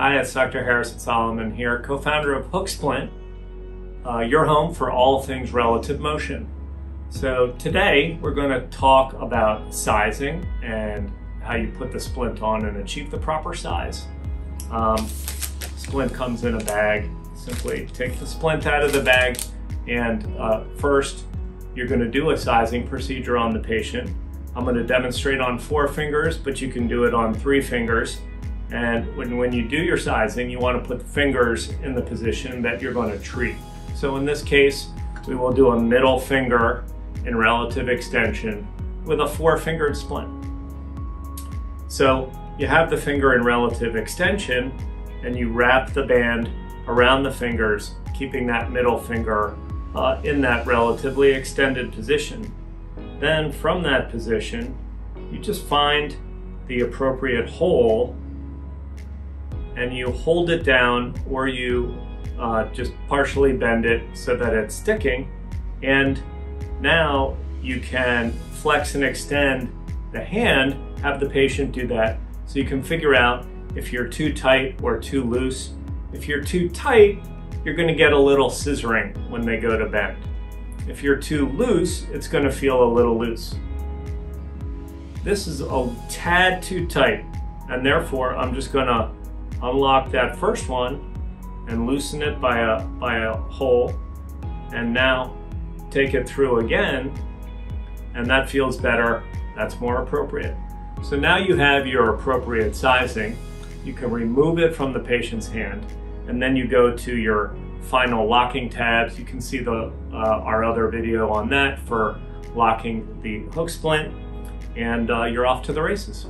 Hi, it's Dr. Harrison Solomon here, co-founder of HookSplint, uh, your home for all things relative motion. So today we're going to talk about sizing and how you put the splint on and achieve the proper size. Um, splint comes in a bag. Simply take the splint out of the bag and uh, first you're going to do a sizing procedure on the patient. I'm going to demonstrate on four fingers, but you can do it on three fingers. And when, when you do your sizing, you want to put the fingers in the position that you're going to treat. So in this case, we will do a middle finger in relative extension with a four-fingered splint. So you have the finger in relative extension and you wrap the band around the fingers, keeping that middle finger uh, in that relatively extended position. Then from that position, you just find the appropriate hole and you hold it down or you uh, just partially bend it so that it's sticking. And now you can flex and extend the hand, have the patient do that. So you can figure out if you're too tight or too loose. If you're too tight, you're gonna get a little scissoring when they go to bend. If you're too loose, it's gonna feel a little loose. This is a tad too tight, and therefore I'm just gonna unlock that first one and loosen it by a, by a hole and now take it through again and that feels better, that's more appropriate. So now you have your appropriate sizing. You can remove it from the patient's hand and then you go to your final locking tabs. You can see the uh, our other video on that for locking the hook splint and uh, you're off to the races.